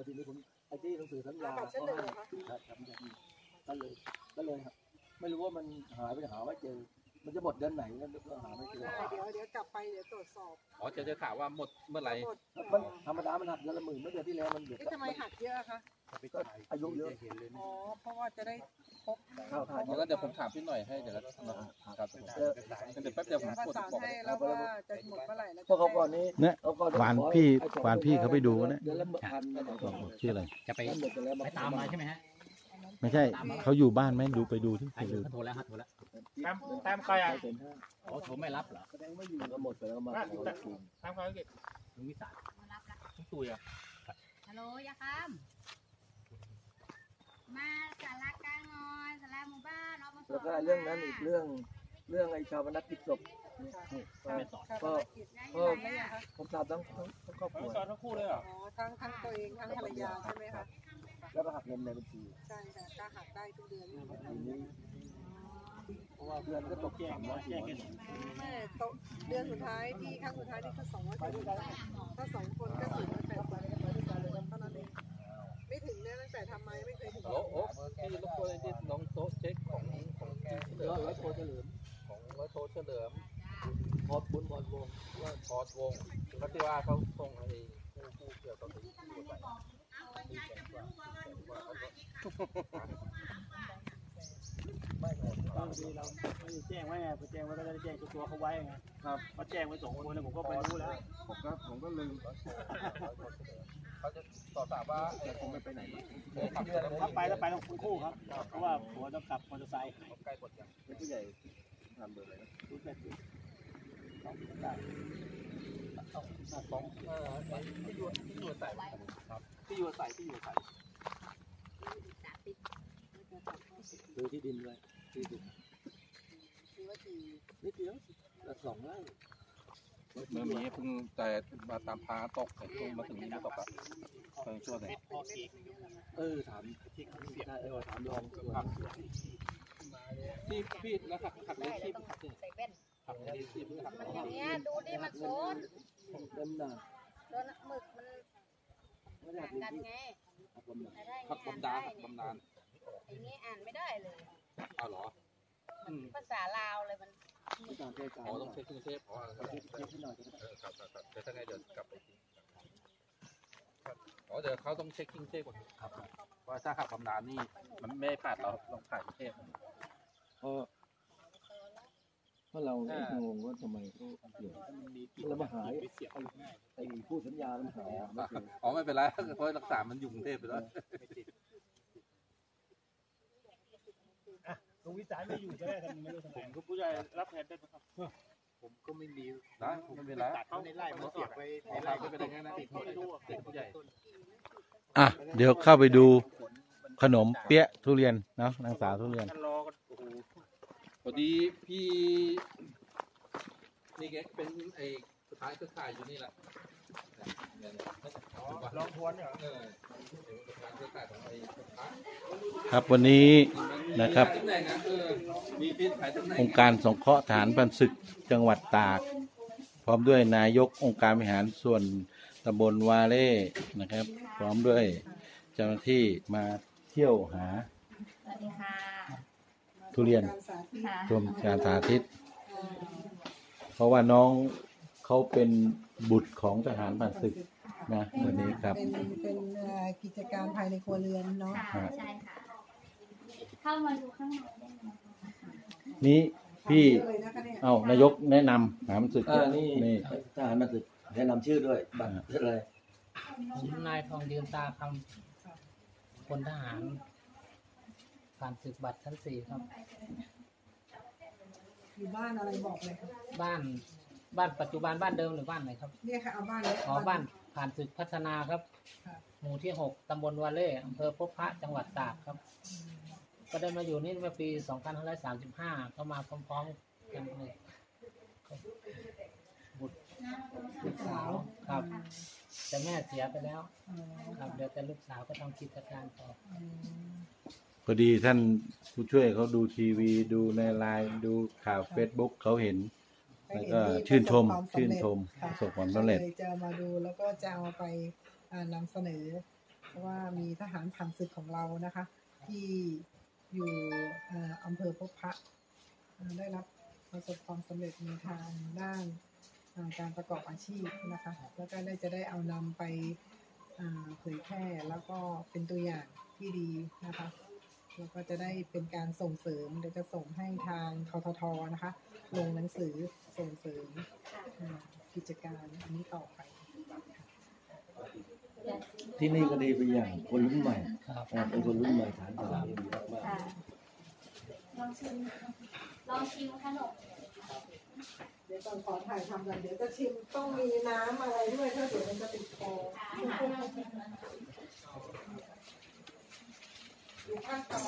แล้วทีนี้ผมไอ้ที่หนังสือสัญญาบัตรเช่นเดิมเหรอคะครับครับก็เลยก็เลยครับ ไม่รู้ว่ามันหายไปหาไม่เจอ มันจะหมดเดือนไหนก็หาไม่เจอได้เดี๋ยวเดี๋ยวกลับไปเดี๋ยวตรวจสอบอ๋อจะจะถามว่าหมดเมื่อไหร่หมดมันธรรมดามันหักเดือนละหมื่นเมื่อเดือนที่แล้วมันเดือดนี่ทำไมหักเยอะคะก็อายุเยอะอ๋อเพราะว่าจะได้ ครบข้าวทานงั้นเดี๋ยวผมถามพี่หน่อยให้เดี๋ยวแล้วครับผมเออเดี๋ยวแป๊บเดียวผมประกดสานบอกให้แล้วว่าจะหมดเมื่อไหร่แล้วเพราะเขาก่อนนี้เนี่ยเขาก่อนหวานพี่หวานพี่เขาไปดูนะเดือนละพันนะบอกบอกชื่ออะไรจะไปหมดไปแล้วไปตามมาใช่ไหมฮะไม่ใช่เขาอยู่บ้านไหมดูไปดูที่ไปไอ้ดูเขาโทรแล้วฮะโทรแล้วตามตามใครอะอ๋อโทรไม่รับเหรอแสดงว่าอยู่ก็หมดไปแล้วมาขอคืนตามใครกิจลุงวิสามารับละทุกตุยอะฮัลโหลยาคำมาสารก ลางหน่อยสาราหมู่บ้านเอามาส่แล้วก็เรื่องนั้นอีกเรื่องเรื่องไอ้ชาวพนักกิจศพก็ชาปก็นกิจได้ก็ยังไงไม่ยังคะผมทราบทั้งทั้งทั้งครอบครัวสอนทั้งคู่เลยเหรออ๋อทั้งทั้งตัวเองทั้งภรรยาใช่ไหมคะแล้วก็หักเงินในบัญชีใช่ค่ะก็หักได้ทุกเดือนทีนี้เพราะว่าเพื่อนก็ตกแจ้งว่าแจ้งกันแม่โตะเดือนสุดท้ายที่ครั้งสุดท้ายที่คือสองร้อยแปดสิบถ้าสองคนก็สี่ร้อยแปดสิบเท่านั้นเองไม่ถึงเนี่ยตั้งแต่ทำมายังไม่เคยถึงโอ้โหพี่รบกวนที่น้องโต๊ะเช็คของ ของเฉลิแล้วมร้อยโทเฉลิมของร้อยโทเฉลิมพอดบุญพรวงว่าพอดวงก็ที่ว่าเขาส่งไอ้ผู้ผู้เกี่ยวกับที่อยู่ไปไม่ครับบางทีเราไม่ได้แจ้งไว้ไงพอแจ้งไว้ก็ได้แจ้งตัวเขาไว้ไงครับพอแจ้งไว้สองคนแล้วผมก็ไปรู้แล้วผมก็ผมก็ลืม เขาจะสอบถามว่าไอ้ผมไม่ไปไหนขับเรือถ้าไปแล้วไปต้องคู่ครับ เพราะว่าผัวต้องขับมอเตอร์ไซค์ใกล้หมดยังเป็นผู้ใหญ่ทำเบอร์อะไรนะรู้แบบนี้สองเออที่อยู่ที่อยู่ใส่ครับที่อยู่อาศัยที่อยู่อาศัยที่ดินไว้ที่ดินคือว่ากี่นิดเดียวสองไร่ เมื่อมีเพิ่งแต่มาตามพาตกแต่ช่วงมาถึงนี้ไม่ตกอะเพิ่งช่วยเลยพอเออถามที่ใช่เออถามลองดูที่พี่แล้วขับขับเลี้ยชีพขับเนี่ยใส่แว่นขับเลี้ยงชีพขับมันอย่างเงี้ยดูดิมันโซนเต็มหนาโดนหมึกมันไม่ได้ห่างกันไงขับลมหนักบำอ่าดานได้ขับบำดาอย่างงี้อ่านไม่ได้เลยอ้าวเหรอภาษาลาวเลยมัน ไม่ตามใจการอ๋อต้องเช็คกรุงเทพอ๋อเช็คเช็คให้หน่อยก็ได้ครับครับเดี๋ยวถ้าไงเดี๋ยวกลับไปทีอ๋อเดี๋ยวเขาต้องเช็คกรุงเทพก่อนครับเพราะถ้าขับบำนาญนี่มันไม่ผ่านเราต้องผ่านกรุงเทพเพราะเพราะเรางงว่าทำไมเขาเกี่ยวแล้วมาหายไอ้ผู้สัญญามันหายไม่เจออ๋อไม่เป็นไรเพราะรักษามันอยู่กรุงเทพไปแล้ว ลุงวิสาไม่อยู่จะได้ทำไม่รู้ทำไมผมก็ผู้ใหญ่รับแทนได้ไหมครับ ผมก็ไม่มีนะไม่เป็นไรตัดเขาในไร่มาเสียบไว้ในไร่ไม่เป็นไรงั้นนะติดผู้ใหญ่ติดผู้ใหญ่ อะ เดี๋ยวเข้าไปดูขนมเปี๊ยะทุเรียนเนาะนางสาวทุเรียน ท่านรอกันโอ้โหพอดีพี่ นี่แกเป็นไอ้ สุดท้ายก็ขายอยู่นี่แหละเนี่ยเนี่ยลองทวนเนี่ยเออสุดท้ายก็ขายของไอ้สุดท้ายครับวันนี้นะครับ ตำแหน่งนะเออมีพี่ขายตำแหน่งองค์การสงเคราะห์ฐานปันศึกจังหวัดตาก พร้อมด้วยนายกองค์การบริหารส่วนตำบลวาเล่นะครับ พร้อมด้วยเจ้าหน้าที่มาเที่ยวหาสวัสดีค่ะทุเรียนรสาธิตค่ะ ชมการสาธิต เพราะว่าน้อง เขาเป็นบุตรของทหารผ่านศึกนะวันนี้ครับ เป็นเป็นเอ่อกิจการภายในครัวเรือนเนาะ ค่ะใช่ค่ะ เข้ามาดูข้างในได้ไหมนี้พี่ทำเยอะเลยนะคะเนี่ยเอ้านายกแนะนำถามศึกอ่านี่นี่ ทหารมาตึกแนะนำชื่อด้วยบัตรอะไรนายทองยืนตาคำพลทหารผ่านศึกบัตรชั้นสี่ครับ อยู่บ้านอะไรบอกเลยค่ะบ้าน บ้านปัจจุบันบ้านเดิมหรือบ้านไหนครับเนี่ยค่ะเอาบ้านเลยอ๋อบ้านผ่านศึกพัฒนาครับ ค่ะหมู่ที่หกตำบลวาเล่อำเภอพบพระจังหวัดตากครับก็ได้มาอยู่นี่เมื่อปี2535ก็มาพร้อมๆกันเลยบุตรลูกสาวครับ แต่แม่เสียไปแล้ว อ๋อครับเดี๋ยวแต่ลูกสาวก็ทำกิจการต่ออืมพอดีท่านผู้ช่วยเขาดูทีวีดูในไลน์ดูข่าวเฟซบุ๊กเขาเห็น แล้วก็ชื่นชมชื่นชมประสบความสำเร็จก็ลยจะมาดูแล้วก็จะเอาไปอ่านำเสนอ เพราะว่ามีทหารผ่านศึกของเรานะคะ ที่อยู่เอ่ออำเภอพบพระเอ่อได้รับประสบความสำเร็จในทางด้านเอ่อการประกอบอาชีพนะคะแล้วก็ได้จะได้เอานำไปอ่าเผยแพร่แล้วก็เป็นตัวอย่างที่ดีนะคะ แล้วก็จะได้เป็นการส่งเสริมเดี๋ยวจะส่งให้ทางทททนะคะ ลงหนังสือส่งเสริมอ่ากิจการอันนี้ต่อไป ที่นี่ก็ดีไปอย่างคนรุ่นใหม่ครับอ่าเป็นคนรุ่นใหม่ฐานตลาดนี่ดีมากค่ะลองชิมลองชิมขนมเดี๋ยวตอนขอถ่ายทำกันเดี๋ยวจะชิมต้องมีน้ำอะไรด้วยถ้าเดี๋ยวมันจะติดคอค่ะอยู่ข้างตอน